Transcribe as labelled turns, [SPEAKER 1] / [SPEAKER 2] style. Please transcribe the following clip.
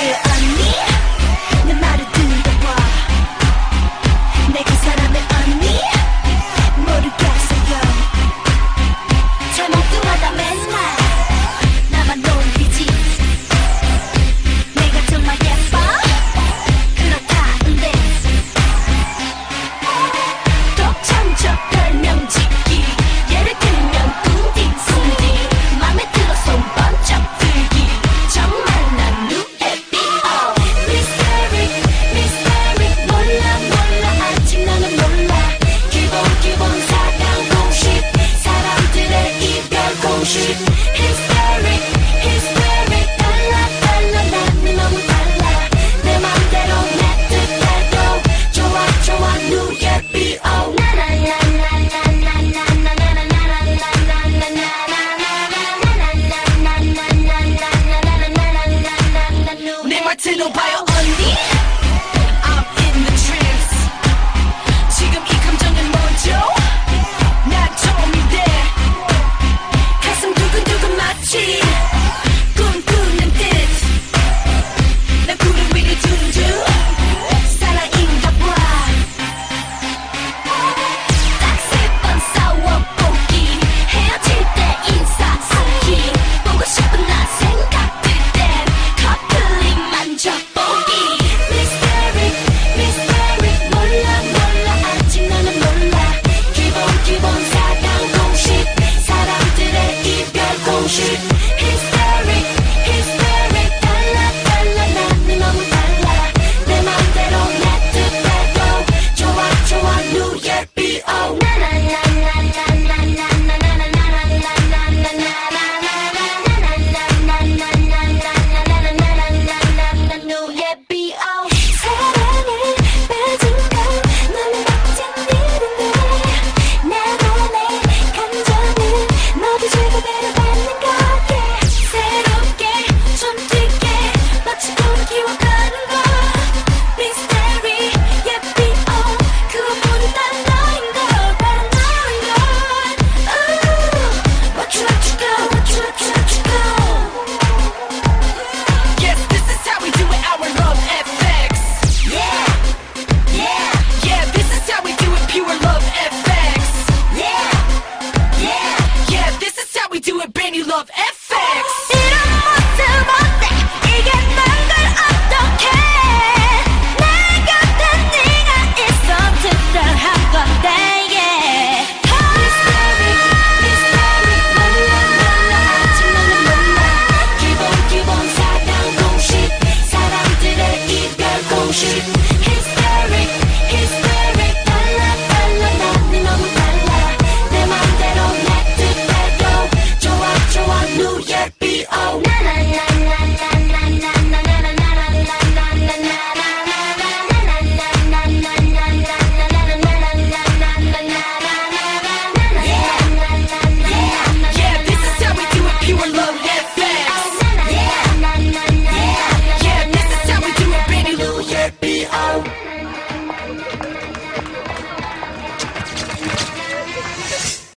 [SPEAKER 1] Yeah. till no bio on me. 이런 모습